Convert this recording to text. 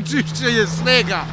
Oczywiście jest snega.